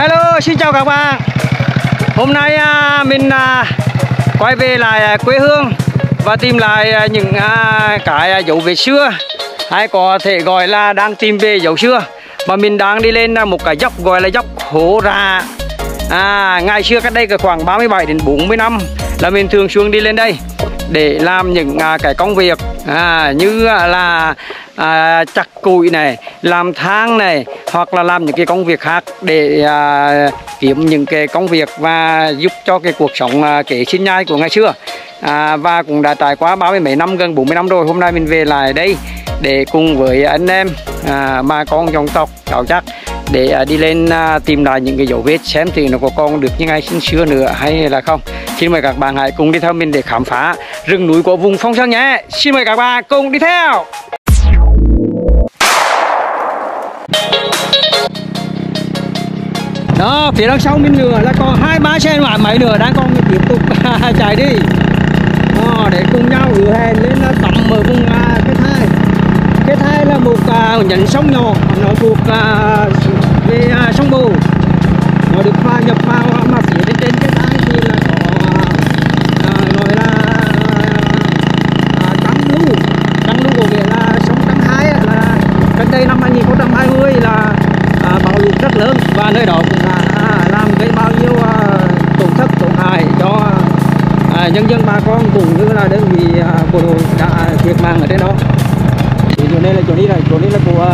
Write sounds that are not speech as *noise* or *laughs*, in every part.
Hello, xin chào các bạn. Hôm nay à, mình à, quay về lại à, quê hương và tìm lại à, những à, cái à, dấu vết xưa hay có thể gọi là đang tìm về dấu xưa. Và mình đang đi lên một cái dốc gọi là dốc Hố Rà. À, ngày xưa cách đây khoảng 37 đến 40 năm là mình thường xuyên đi lên đây để làm những à, cái công việc à, như à, là à, chặt củi này, làm thang này hoặc là làm những cái công việc khác để à, kiếm những cái công việc và giúp cho cái cuộc sống à, kế sinh nhai của ngày xưa. À, và cũng đã trải qua ba mươi mấy năm gần 40 năm rồi hôm nay mình về lại đây để cùng với anh em à, bà con dòng tộc cháu chắc để à, đi lên à, tìm lại những cái dấu vết xem thì nó có còn được như ngày xin xưa nữa hay là không. Xin mời các bạn hãy cùng đi theo mình để khám phá rừng núi của vùng phong sơn nhé. Xin mời các bạn cùng đi theo. Đó phía đằng sau mình nữa là còn hai ba xe loại máy nữa đang còn tiếp tục *laughs* à, chạy đi. Đó, để cùng nhau hứa hẹn lên tầm ở vùng cái thai. Cái thai là một uh, nhánh sông nhỏ nó thuộc uh, về à, sông bồ nó được hòa nhập vào mà phía bên trên cái thai thì là có à, gọi là à, trắng lưu trắng lưu của nghĩa là sông trắng hai á, là cách đây năm 2020 là à, bão lụt rất lớn và nơi đó cũng đã làm gây bao nhiêu à, tổn thất tổn hại cho à, nhân dân bà con cũng như là đơn vị à, bộ đội thiệt mạng ở trên đó. Thì chỗ này là chỗ นี้ là chỗ นี้ là của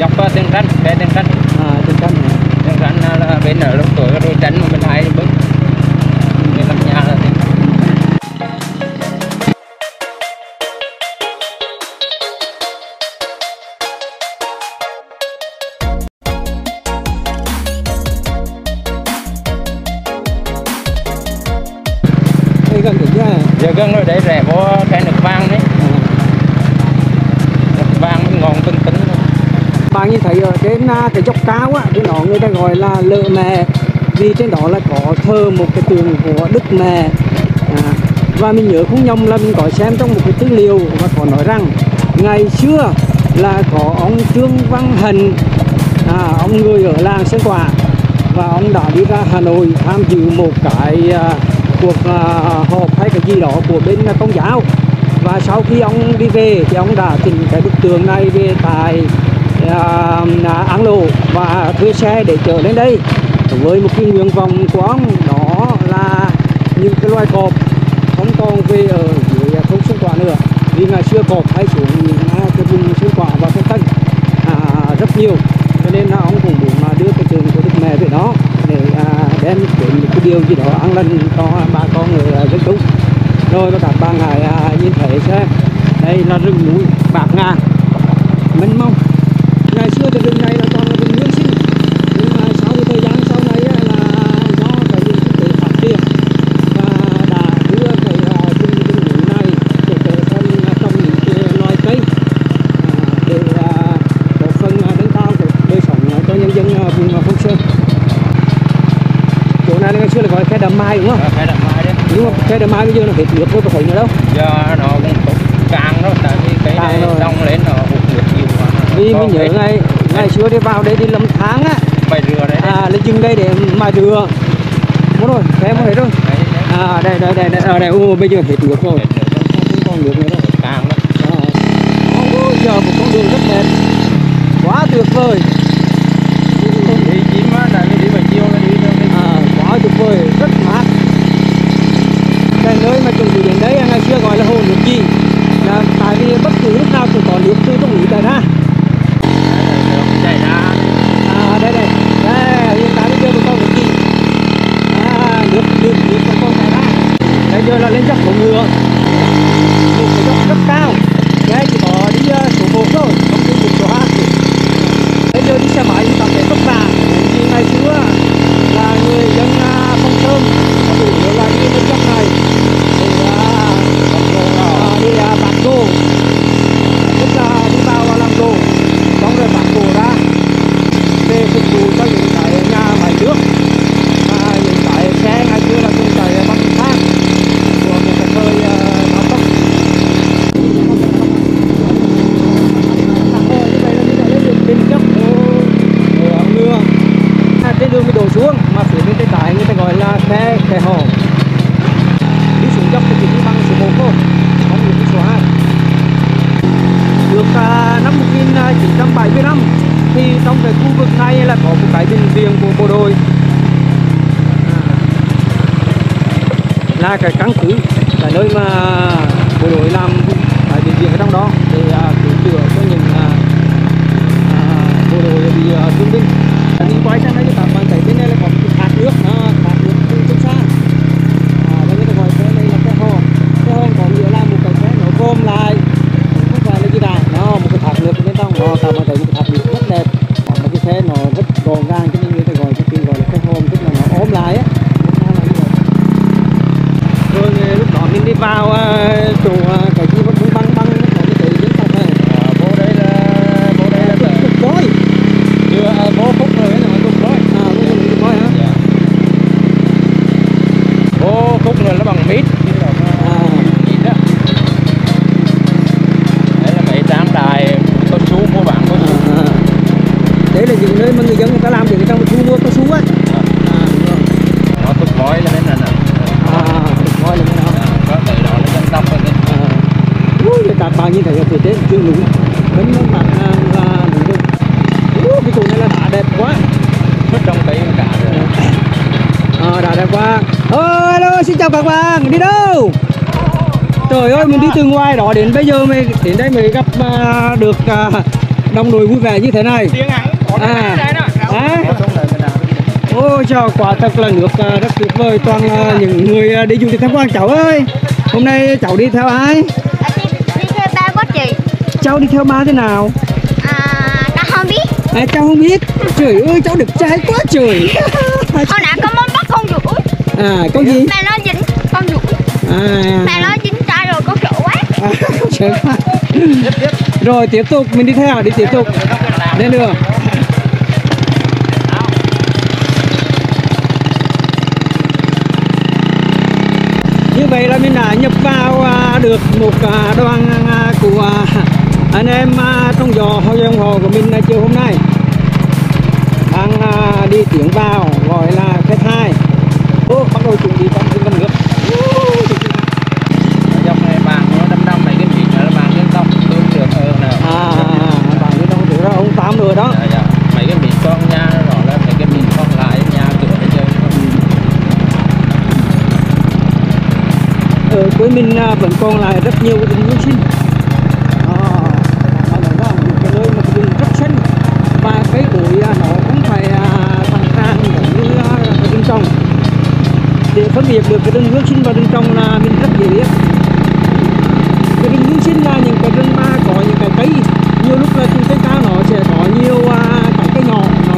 dọc uh, tiếng rắn bé tiếng rắn à, căn này. tiếng rắn là, bên ở lúc tuổi đôi tránh mà bên hai bước. Bên làm nhà là đây gần giờ gần rồi để rẻ có cái nước vàng đấy ngon tinh tính bạn nhìn thấy ở trên à, cái dốc cao á cái nó người ta gọi là lợ mẹ. Vì trên đó là có thờ một cái tượng của đức mẹ. À, và mình nhớ không nhầm là mình có xem trong một cái tư liệu và có nói rằng ngày xưa là có ông trương văn hình à, ông người ở làng sơn quả. Và ông đã đi ra hà nội tham dự một cái à, cuộc à, họp hay cái gì đó của bên công giáo và sau khi ông đi về thì ông đã chỉnh cái bức tường này về tại à, à, An Lộ và thuê xe để chở lên đây. Với một cái nguyện vọng của ông đó là những cái loài cọp không còn về ở dưới thôn Xuân Quả nữa. Vì ngày xưa cọp hay xuống những cái vùng Xuân Quả và Phong Tân à, rất nhiều. Cho nên là ông cũng muốn mà đưa cái trường của Đức Mẹ về đó để à, đem đến một cái điều gì đó ăn lành cho bà con người dân chúng rồi, các bạn hãy à, nhìn thấy xem đây là rừng núi bạc ngàn mênh mông ngày xưa thì rừng này là toàn là rừng nguyên sinh nhưng mà sau cái thời gian sau này á, là do cái rừng kinh tế phát triển và đã đưa cái à, rừng rừng núi này để trở thành là trồng những cái loài cây à, để à, có phần à, nâng cao cái đời sống à, cho nhân dân à, vùng à, phong sơn chỗ này là ngày xưa là gọi là khe đầm mai đúng không Ờ, phải đậm mai khe đầm mai bây giờ nó hết nước có thấy nữa đâu. Giờ nó cũng càng đó tại vì cái này đông lên nó hụt nước nhiều quá. Vì mình nhớ cái ngày ngày xưa đi vào đây đi lâm tháng á. Bày rửa đấy. À lên dừng đây để mà rửa. Mất rồi thế mới hết rồi. Đấy. à đây đây đây đây ở đây. Ô bây giờ hết nước rồi. Không còn nước nữa đâu. Càng đó à. Ôi, giờ một con đường rất đẹp. Quá tuyệt vời. Đi chim á là nó đi vào chiều nó đi à, quá tuyệt vời cái nơi mà chúng tôi đến đấy ngày xưa gọi là hồ nước gì là tại vì bất cứ lúc nào cũng có nước từ trong núi chảy ra chạy ra à đây đây đây hiện tại bây giờ một con nước gì à nước nước nước con con chảy ra bây giờ là lên dốc của ngựa một cái dốc rất cao đây chỉ có đi ờ, số một thôi không đi một số hai bây giờ đi xe máy thì cảm thấy vất vả vì ngày xưa là người dân à, phong sơn có đủ đều là đi lên dốc này để à, à, đi à, bán đồ tức là đi vào và làm đồ xong rồi bán đồ ra để phục vụ cho những cái nhà máy nước và những cái xe ngày xưa là dùng cái bằng than của một cái thời à, trên đường mới đổ xuống mà phía bên tay trái người ta gọi là khe khe hồ đi xuống dốc thì chỉ đi bằng số một thôi không được đi số hai. Được à, năm 1975 thì trong cái khu vực này là có một cái bệnh riêng của bộ đội. À, là cái căn cứ là nơi mà bộ đội làm cái bệnh viện ở trong đó để à, cứu chữa cho những à, à, bộ đội bị à, thương binh À, đi quay sang đây thì các bạn thấy bên này là có một cái thác nước nó thác nước từ trên xa à, và người ta gọi cái này là cái hồ cái hồ có nghĩa là một cái xe nó gom lại không phải là gì đài nó một cái thác nước ở bên trong nó tạo ra thấy một cái thác nước rất đẹp còn một cái xe nó rất gọn gàng cho nên người ta gọi cái tên gọi là cái hôm tức là nó ốm lại á Nó là như vậy. rồi ờ, lúc đó mình đi vào ờ, chỗ ờ, cái chi vẫn cũng băng băng nó có cái tự dân tộc này à, vô đây là vô đây là tờ cực cối chưa à, vô phúc rồi cái này phúc rồi à vô đây cực cối hả dạ vô phúc rồi nó bằng mít chứ còn à mít đó đấy là mấy trang đài có chú mua bạn có chú À, à. đấy là những nơi mà người dân người ta làm để người ta thu mua cao su á. À, đúng rồi. nó tục gói lên là nè. À được gọi là nào có từ đó là dân tộc rồi đấy à. Nhìn thấy ở phía trên chưa lũng vẫn nó mặt là Ui, cái chỗ này là đá đẹp quá. Mất trong tay cả rồi. À, đá đẹp quá. Ôi hello xin chào các bạn. Đi đâu? Trời ơi mình đi từ ngoài đó đến bây giờ mới đến đây mới gặp à, được à, đồng đội vui vẻ như thế này à, à. Ôi trời, quả thật là nước à, rất tuyệt vời toàn những người à, đi du lịch tham quan cháu ơi. Hôm nay cháu đi theo ai? đi, đi theo ba của chị Cháu đi theo ba thế nào? à, ta không biết À, cháu không biết. Trời ơi, cháu đẹp trai quá trời. *laughs* hồi nãy có món bắt con rủi à, có gì? mẹ nó dính con rủi À, mẹ nó dính trai rồi có chỗ quá à *laughs* trời quá. Rồi tiếp tục, mình đi theo, đi tiếp tục. Lên đường. Như vậy là mình đã nhập vào à, được một à, đoàn à, của anh em trong giò hồ dòng hồ của mình chiều hôm nay. Đang đi tiến vào gọi là cái thai. Ô bắt đầu chuẩn bị con trên con nước Ở dòng này vàng nó đâm đâm này cái gì nữa là vàng dân tộc tương được ờ nào à bạn đâu được đó ông tám rồi đó với mình vẫn còn lại rất nhiều cái rừng nguyên sinh. À, mà nó là một cái nơi mà rừng rất xanh và cái bụi à, nó cũng phải à, thẳng thang giống như à, cái rừng trồng. Để phân biệt được cái rừng nguyên sinh và rừng trồng là mình rất dễ biết. Cái rừng nguyên sinh là những cái rừng mà có những cái cây. Nhiều lúc là trên cây cao nó sẽ có nhiều à, cái cây nhỏ nó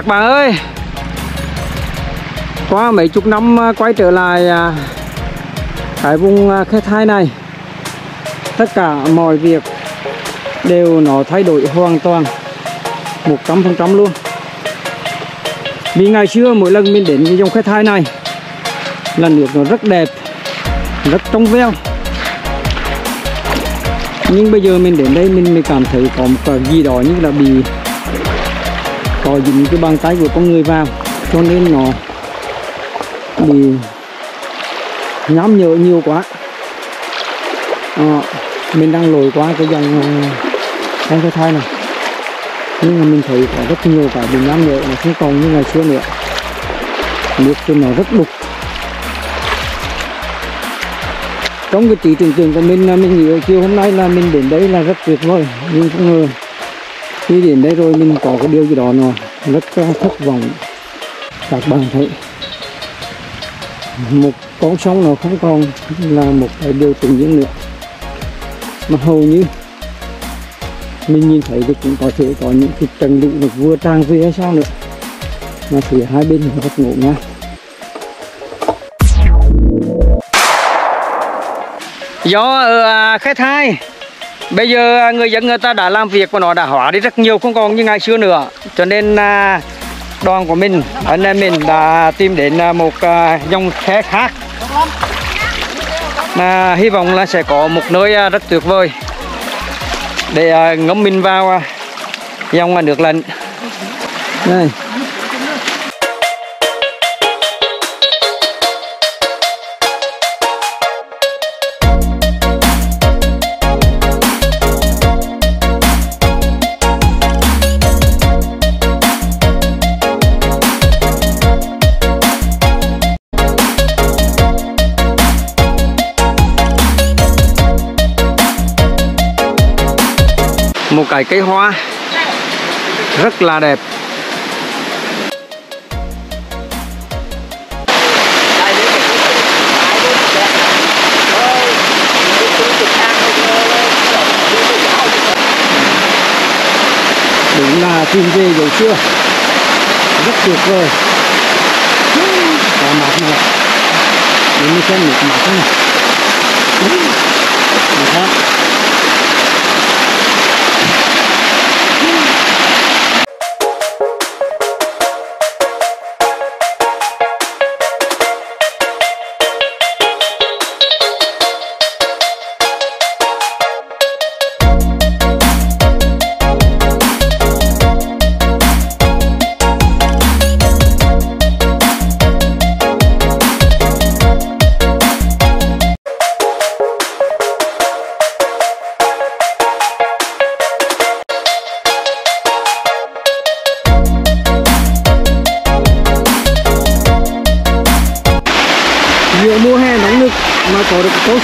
các bạn ơi. Qua mấy chục năm à, quay trở lại à, cái vùng à, khe thai này. Tất cả mọi việc đều nó thay đổi hoàn toàn, một trăm phần trăm luôn. Vì ngày xưa mỗi lần mình đến cái dòng khe thai này là nước nó rất đẹp, rất trong veo. Nhưng bây giờ mình đến đây mình mới cảm thấy có một cái gì đó như là bị có dính cái bàn tay của con người vào cho nên nó bị nhám nhở nhiều quá. À, mình đang lội qua cái dòng ờ, con cái thai này. Nhưng mà mình thấy có rất nhiều cái bị nhám nhở nó không còn như ngày xưa nữa. Nước trên nó rất đục. Trong cái trí tưởng tượng của mình là mình nghĩ chiều hôm nay là mình đến đây là rất tuyệt vời. Nhưng không ngờ khi đến đây rồi mình có cái điều gì đó nó rất thất vọng. Các bạn thấy, một con sông nó không còn là một cái điều tự nhiên nữa. Mà hầu như mình nhìn thấy thì cũng có thể có những cái trận lũ nó vừa tràn về hay sao nữa. Mà phía hai bên nó rất ngộ ngang do ờ, ở à, khách khai thai bây giờ à, người dân người ta đã làm việc và nó đã hóa đi rất nhiều không còn như ngày xưa nữa. Cho nên à, đoàn của mình anh em mình đã tìm đến à, một dòng xe khác. À, hy vọng là sẽ có một nơi rất tuyệt vời để à, ngâm mình vào dòng nước lạnh. Đây một cái cây hoa. Rất là đẹp. Đúng là tìm về dấu chưa? Rất tuyệt vời. Và mát này. Để mình xem nước mát thế này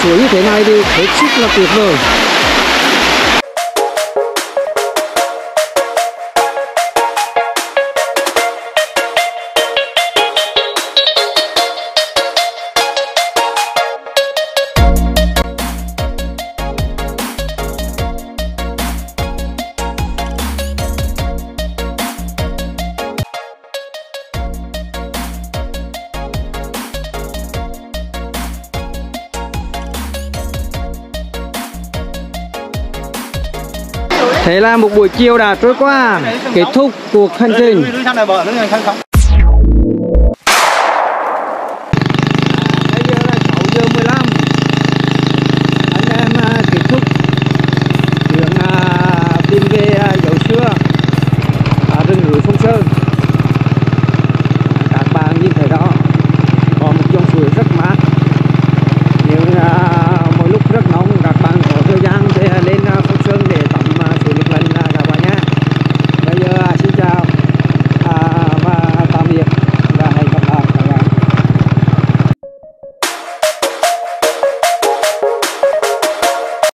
suối như thế này thì hết sức là tuyệt vời. Thế là một buổi chiều đã trôi qua, kết thúc cuộc hành trình. Hãy subscribe cho kênh Ghiền Mì Gõ Để không bỏ lỡ những video